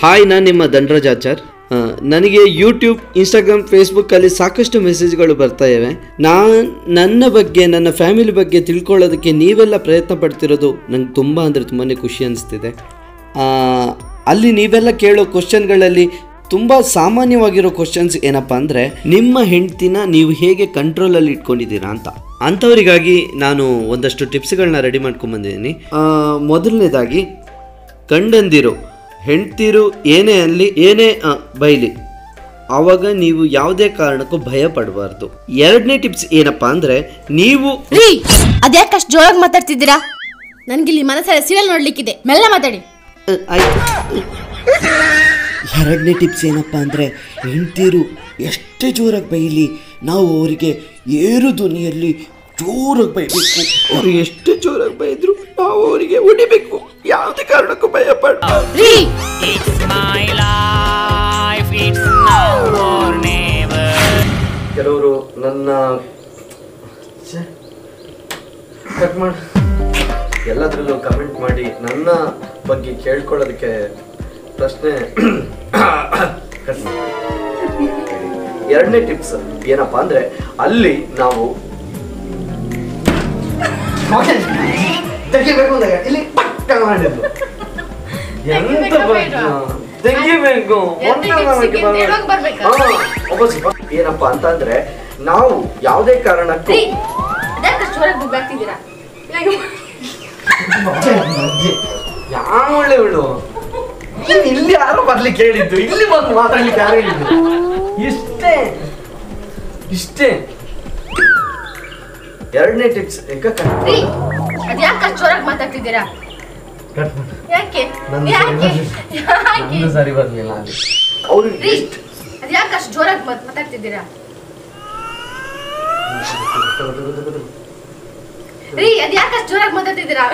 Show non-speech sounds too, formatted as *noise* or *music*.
Hi ನಾನು ನಿಮ್ಮ ದಂಡರಾಜ್ ಆಚಾರ್. ನನಗೆ ಯೂಟ್ಯೂಬ್ ಇನ್ಸ್ಟಾಗ್ರಾಮ್ ಫೇಸ್ಬುಕ್ಕಲ್ಲಿ ಸಾಕಷ್ಟು ಮೆಸೇಜ್ಗಳು ಬರ್ತಾ ಇವೆ. ನಾನು ನನ್ನ ಬಗ್ಗೆ, ನನ್ನ ಫ್ಯಾಮಿಲಿ ಬಗ್ಗೆ ತಿಳ್ಕೊಳ್ಳೋದಕ್ಕೆ ನೀವೆಲ್ಲ ಪ್ರಯತ್ನ ಪಡ್ತಿರೋದು ನಂಗೆ ತುಂಬ ಅಂದರೆ ತುಂಬಾ ಖುಷಿ ಅನಿಸ್ತಿದೆ. ಅಲ್ಲಿ ನೀವೆಲ್ಲ ಕೇಳೋ ಕ್ವಶನ್ಗಳಲ್ಲಿ ತುಂಬ ಸಾಮಾನ್ಯವಾಗಿರೋ ಕ್ವಶನ್ಸ್ ಏನಪ್ಪ ಅಂದರೆ, ನಿಮ್ಮ ಹೆಂಡತಿನ ನೀವು ಹೇಗೆ ಕಂಟ್ರೋಲಲ್ಲಿ ಇಟ್ಕೊಂಡಿದ್ದೀರಾ ಅಂತ. ಅಂಥವರಿಗಾಗಿ ನಾನು ಒಂದಷ್ಟು ಟಿಪ್ಸ್ಗಳನ್ನ ರೆಡಿ ಮಾಡ್ಕೊಂಬಂದಿದ್ದೀನಿ ಮೊದಲನೇದಾಗಿ ಗಂಡಂದಿರು ಹೆಂಡ್ತಿರು ಏನೇ ಅಲ್ಲಿ ಏನೇ ಬೈಲಿ ಅವಾಗ ನೀವು ಯಾವುದೇ ಕಾರಣಕ್ಕೂ ಭಯ ಪಡಬಾರ್ದು ಎರಡನೇ ಟಿಪ್ಸ್ ಏನಪ್ಪಾ ಅಂದ್ರೆ ನೀವು ರೀ ಅದ್ಯಾಕೆ ಅಷ್ಟು ಜೋರಾಗಿ ಮಾತಾಡ್ತಿದ್ದೀರಾ? ನನ್ಗಿಲ್ಲಿ ಮನಸ್ಸಲ್ಲಿ ಸೀರಿಯಲ್ ನೋಡ್ಲಿಕ್ಕಿದೆ. ಮೆಲ್ಲ ಮಾತಾಡಿ. ಅಹ್, ಆಯ್ತು. ಎರಡನೇ ಟಿಪ್ಸ್ ಏನಪ್ಪ ಅಂದ್ರೆ ಹೆಂಡ್ತಿರು ಎಷ್ಟೇ ಜೋರಾಗಿ ಬೈಲಿ ನಾವು ಅವರಿಗೆ ಏರು ಧ್ವನಿಯಲ್ಲಿ ಜೋರಾಗಿ ಬೈಬೇಕು. ಅವ್ರು ಎಷ್ಟು ಜೋರಾಗಿ ಬೈದ್ರು ನಾವು ಅವರಿಗೆ ಹೊಡಿಬೇಕು. ಭಯ ಪಡಬಾರ್ದು ರೀ. It's my life, it's now or never. ಕೆಲವರು ನನ್ನ ಕಟ್ ಮಾಡಿ. ಎಲ್ಲದರಲ್ಲೂ ಕಮೆಂಟ್ ಮಾಡಿ ನನ್ನ ಬಗ್ಗೆ ಕೇಳ್ಕೊಳ್ಳೋದಕ್ಕೆ ಪ್ರಶ್ನೆ. *coughs* ಎರಡನೇ ಟಿಪ್ಸ್ ಏನಪ್ಪ ಅಂದ್ರೆ ಅಲ್ಲಿ ನಾವು ತೆಗಿಬೇಕು ಅಂದಾಗ ಇಲ್ಲಿ ಪಕ್ಕ ಮಾಡಿದ್ದು ಎಂತ? ತೆಗಿಬೇಕು ಏನಪ್ಪಾ ಬಾ. ಅಂತಂದ್ರೆ ನಾವು ಯಾವುದೇ ಕಾರಣಕ್ಕೂ ಯಾವ ಒಳ್ಳೆ ಇವಳು ಇಲ್ಲಿ ಯಾರು ಬರ್ಲಿಕ್ಕೆ ಹೇಳಿದ್ದು. ಇಲ್ಲಿ ಬಂದು ಮಾತಾಡ್ಲಿಕ್ಕೆ ಯಾರು ಹೇಳಿದ್ದು? ಇಷ್ಟೇ. ಇಷ್ಟೇ. ಎರಡನೇ ಟಿಪ್ಸ್ ಯಾಕೆ ಜೋರಾಗಿ ಮಾತಾಡ್ತಿದ್ದೀರಾ? ಯಾಕೆ? ಯಾಕೆ? ಯಾಕೆ? ಸರಿ ಬರ್ಲಿಲ್ಲ ಅಲ್ಲಿ. ಅವ್ರು ರೀ ಅದ್ಯಾಕೆ ಅಷ್ಟು ಜೋರಾಗಿ ಮಾತ್- ಮಾತಾಡ್ತಿದ್ದೀರಾ? ರೀ ಅದ್ಯಾಕೆ ಅಷ್ಟು ಜೋರಾಗಿ ಮಾತಾಡ್ತಿದ್ದೀರಾ?